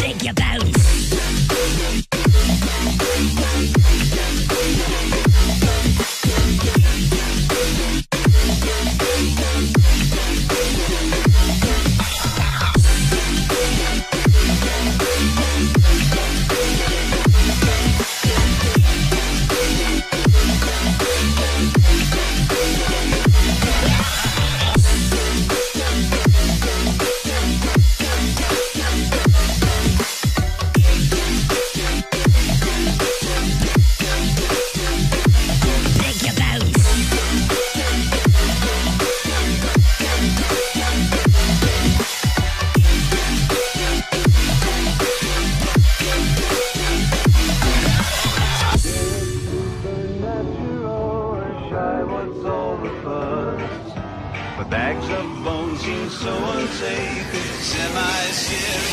Think about Bags of bones seem so unsafe, semi-serious.